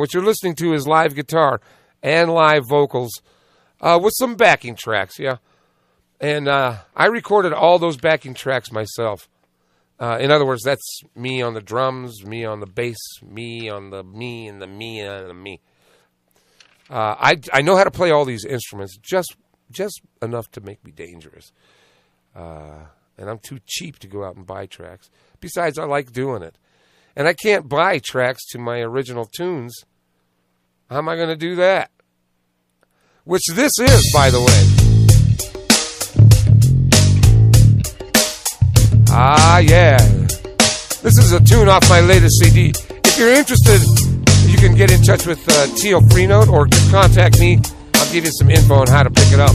What you're listening to is live guitar and live vocals uh, with some backing tracks, yeah. And uh, I recorded all those backing tracks myself. Uh, in other words, that's me on the drums, me on the bass, me on the me and the me and the me. Uh, I I know how to play all these instruments just just enough to make me dangerous. Uh, and I'm too cheap to go out and buy tracks. Besides, I like doing it, and I can't buy tracks to my original tunes. How am I going to do that? Which this is, by the way. Ah, yeah. This is a tune off my latest CD. If you're interested, you can get in touch with uh, Tio Freenote or just contact me. I'll give you some info on how to pick it up.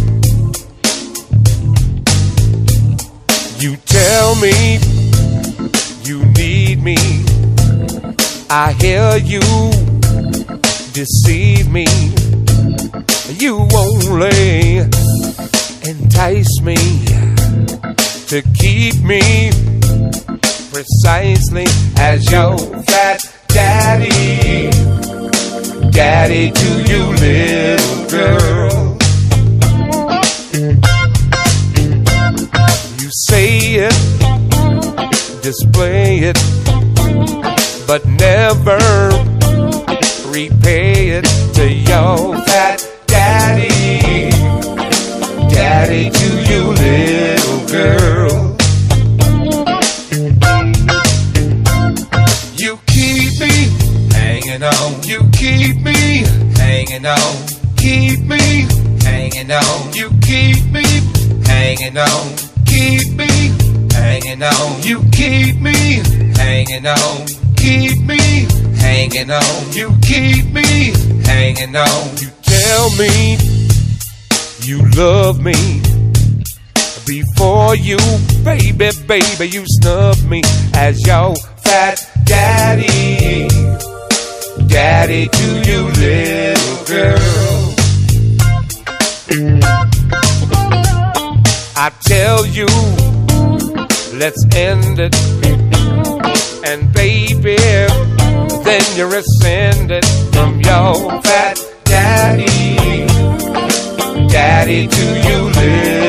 You tell me you need me. I hear you deceive me. You only entice me to keep me precisely as your fat daddy. Daddy to you, little girl. You say it, display it, but never it to your fat daddy. Daddy to you, little girl. You keep me hanging on. You keep me hanging on. Keep me hanging on. You keep me hanging on. Keep me hanging on. You keep me hanging on. Keep me hanging on. You keep me hanging on. You tell me you love me before you, baby, baby, you snub me as your fat daddy. Daddy to you, little girl. I tell you, let's end it. And baby, then you're ascended from your fat daddy. Daddy to you, little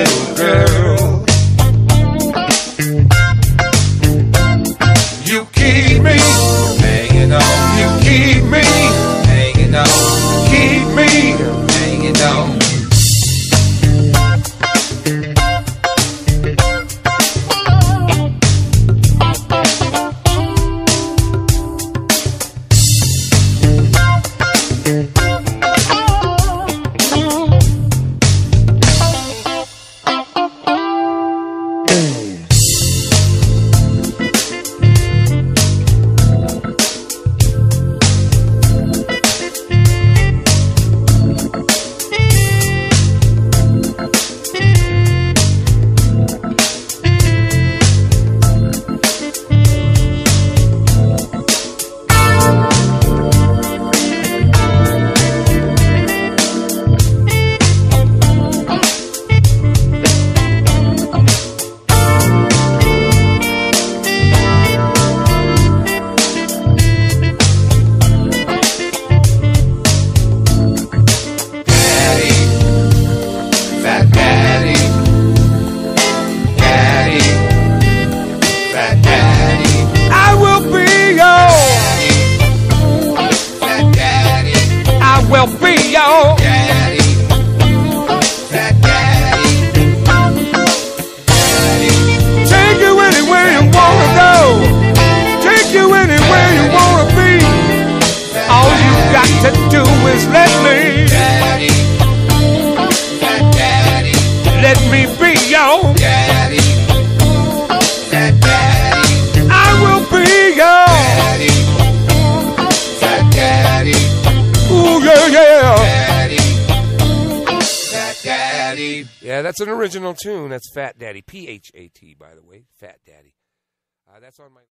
do let me. Daddy. Daddy. Let me be your daddy. Daddy. I will be your daddy. Daddy. Ooh, yeah, yeah. Daddy. Daddy. Yeah, that's an original tune. That's Phat Daddy. P H A T, by the way. Phat Daddy. Uh, that's on my.